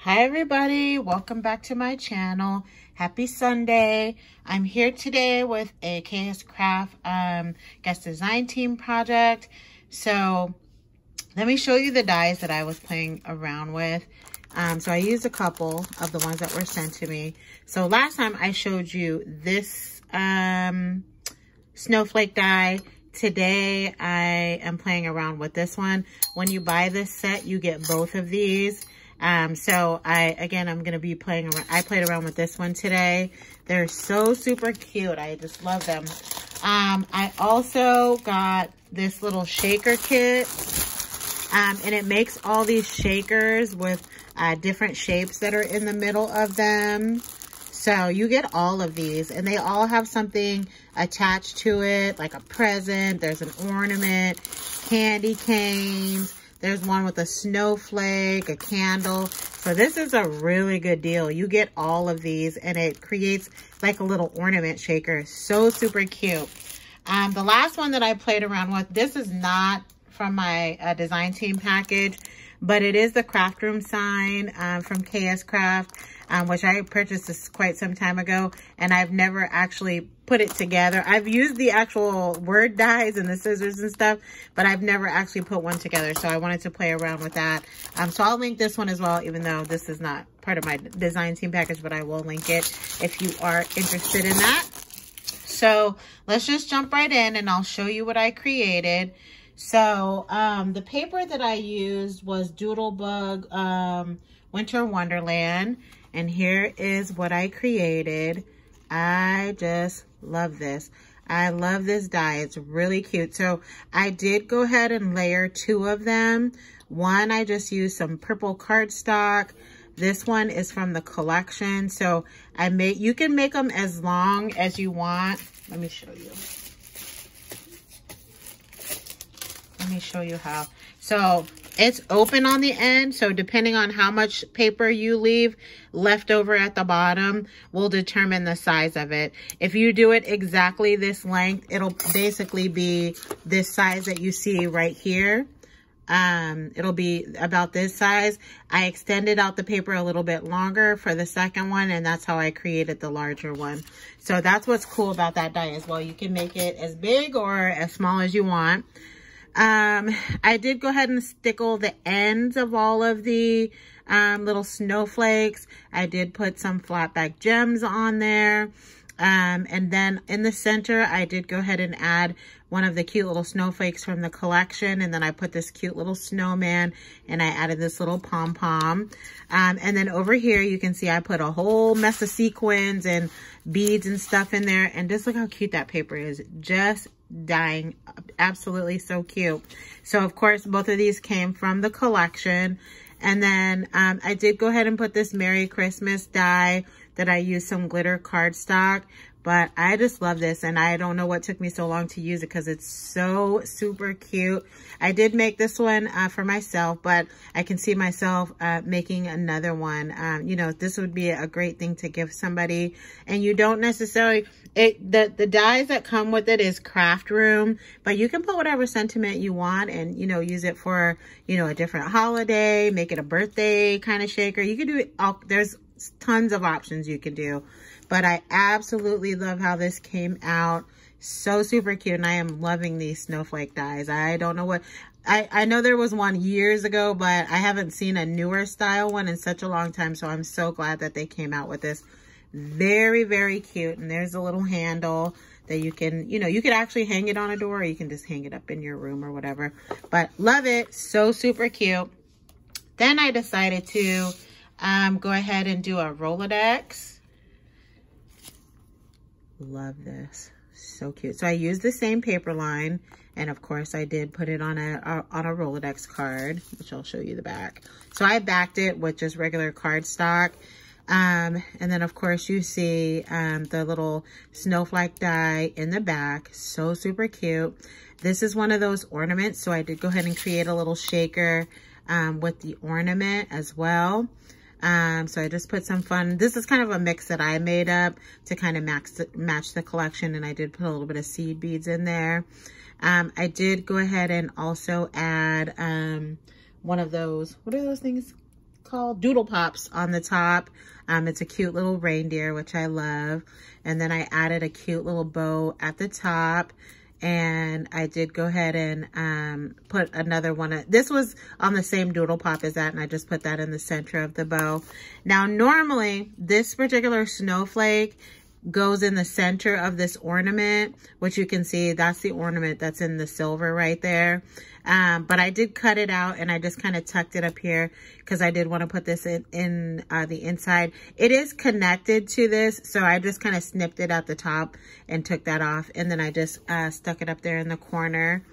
Hi everybody, welcome back to my channel. Happy Sunday. I'm here today with a KS Craft um, guest design team project. So let me show you the dies that I was playing around with. Um, so I used a couple of the ones that were sent to me. So last time I showed you this um, snowflake die. Today I am playing around with this one. When you buy this set, you get both of these. Um, so I, again, I'm going to be playing around. I played around with this one today. They're so super cute. I just love them. Um, I also got this little shaker kit. Um, and it makes all these shakers with uh, different shapes that are in the middle of them. So you get all of these and they all have something attached to it, like a present, there's an ornament, candy canes, there's one with a snowflake, a candle. So this is a really good deal. You get all of these and it creates like a little ornament shaker. So super cute. Um, the last one that I played around with, this is not from my uh, design team package, but it is the craft room sign um, from KS Craft, um, which I purchased this quite some time ago, and I've never actually put it together. I've used the actual word dies and the scissors and stuff, but I've never actually put one together, so I wanted to play around with that. Um, so I'll link this one as well, even though this is not part of my design team package, but I will link it if you are interested in that. So let's just jump right in and I'll show you what I created. So um, the paper that I used was Doodlebug um, Winter Wonderland. And here is what I created. I just love this. I love this die. It's really cute. So I did go ahead and layer two of them. One, I just used some purple cardstock. This one is from the collection. So I made, you can make them as long as you want. Let me show you. Let me show you how. So it's open on the end. So depending on how much paper you leave left over at the bottom will determine the size of it. If you do it exactly this length, it'll basically be this size that you see right here. Um, it'll be about this size. I extended out the paper a little bit longer for the second one, and that's how I created the larger one. So that's what's cool about that die as well. You can make it as big or as small as you want. Um, I did go ahead and stickle the ends of all of the um, little snowflakes. I did put some flat back gems on there. Um, and then in the center, I did go ahead and add one of the cute little snowflakes from the collection. And then I put this cute little snowman and I added this little pom-pom. Um, and then over here, you can see I put a whole mess of sequins and beads and stuff in there. And just look how cute that paper is. Just dying. Absolutely so cute. So, of course, both of these came from the collection. And then um, I did go ahead and put this Merry Christmas die that I used some glitter cardstock. But I just love this and I don't know what took me so long to use it because it's so super cute. I did make this one uh, for myself, but I can see myself uh, making another one. Um, you know, this would be a great thing to give somebody. And you don't necessarily, it the, the dies that come with it is craft room, but you can put whatever sentiment you want and, you know, use it for, you know, a different holiday, make it a birthday kind of shaker. You can do it all, there's tons of options you can do. But I absolutely love how this came out. So super cute. And I am loving these snowflake dies. I don't know what... I, I know there was one years ago, but I haven't seen a newer style one in such a long time. So I'm so glad that they came out with this. Very, very cute. And there's a little handle that you can, you know, you could actually hang it on a door or you can just hang it up in your room or whatever. But love it. So super cute. Then I decided to um, go ahead and do a Rolodex. Love this. So cute. So I used the same paper line. And of course I did put it on a, on a Rolodex card, which I'll show you the back. So I backed it with just regular cardstock. Um, and then of course you see um, the little snowflake die in the back. So super cute. This is one of those ornaments. So I did go ahead and create a little shaker um, with the ornament as well. Um, so I just put some fun, this is kind of a mix that I made up to kind of match the, match the collection. And I did put a little bit of seed beads in there. Um, I did go ahead and also add um, one of those, what are those things called? Doodle Pops on the top. Um, it's a cute little reindeer, which I love. And then I added a cute little bow at the top and I did go ahead and um, put another one. This was on the same doodle pop as that, and I just put that in the center of the bow. Now, normally, this particular snowflake goes in the center of this ornament, which you can see that's the ornament that's in the silver right there. Um, but I did cut it out and I just kind of tucked it up here because I did want to put this in, in uh, the inside. It is connected to this, so I just kind of snipped it at the top and took that off. And then I just uh, stuck it up there in the corner.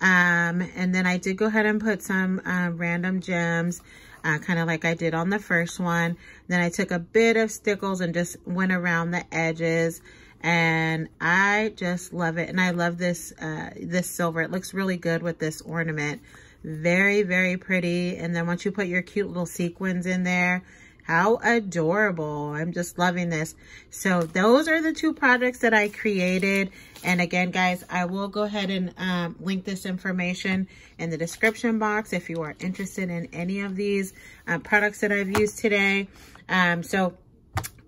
Um, and then I did go ahead and put some uh, random gems uh, kind of like I did on the first one. Then I took a bit of stickles and just went around the edges and I just love it. And I love this, uh, this silver. It looks really good with this ornament. Very, very pretty. And then once you put your cute little sequins in there, how adorable. I'm just loving this. So those are the two projects that I created. And again, guys, I will go ahead and um, link this information in the description box if you are interested in any of these uh, products that I've used today. Um, so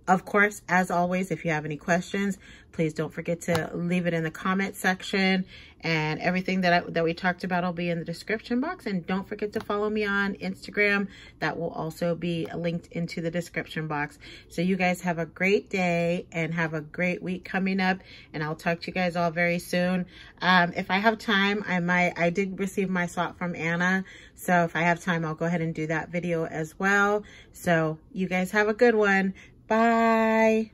of course, as always, if you have any questions, please don't forget to leave it in the comment section. And everything that, I, that we talked about will be in the description box. And don't forget to follow me on Instagram. That will also be linked into the description box. So you guys have a great day and have a great week coming up. And I'll talk to you guys all very soon. Um, if I have time, I might, I did receive my slot from Anna. So if I have time, I'll go ahead and do that video as well. So you guys have a good one. Bye.